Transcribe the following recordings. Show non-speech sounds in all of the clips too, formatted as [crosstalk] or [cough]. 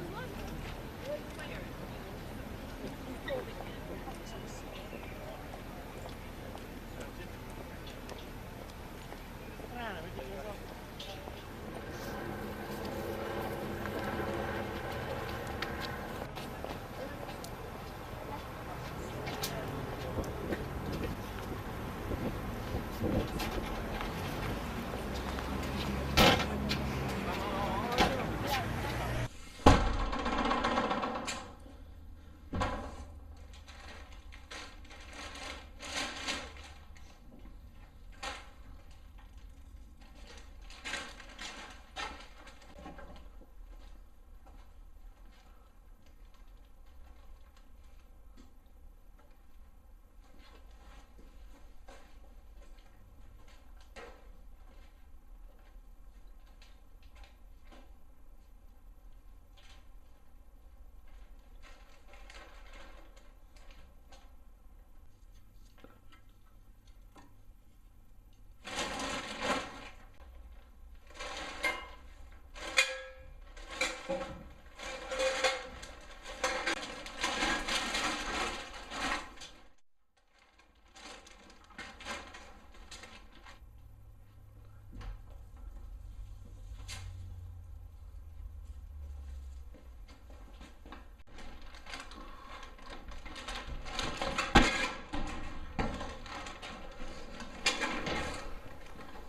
Thank you.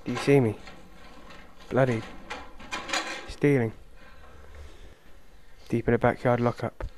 Do you see me? Bloodied. Stealing. Deep in a backyard lockup.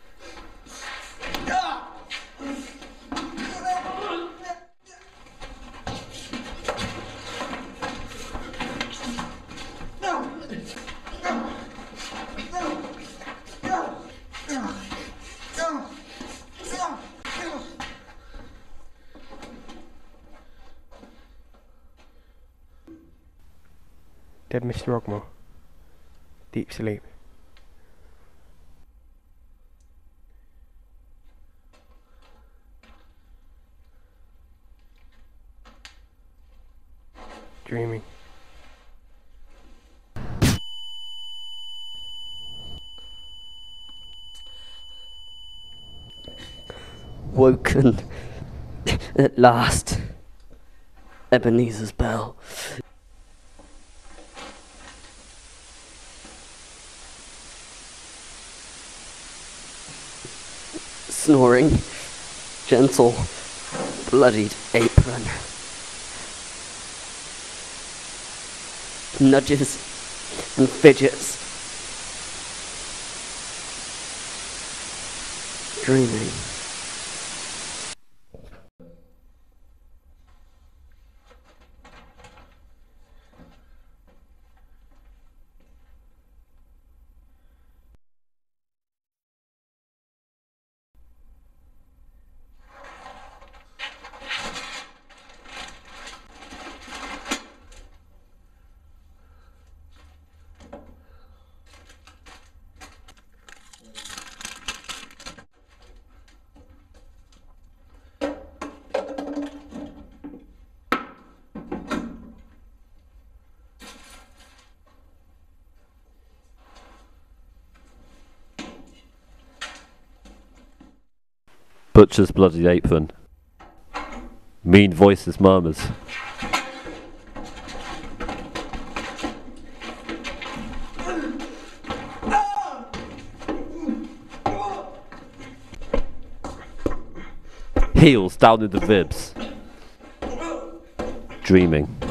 Dead Mr. Ogmore. Deep sleep. Dreaming. Woken [laughs] at last. Ebenezer's bell. Snoring, gentle, bloodied apron. Nudges and fidgets. Dreaming. Butcher's bloody apron. Mean voices murmurs. Heels down in the ribs. Dreaming.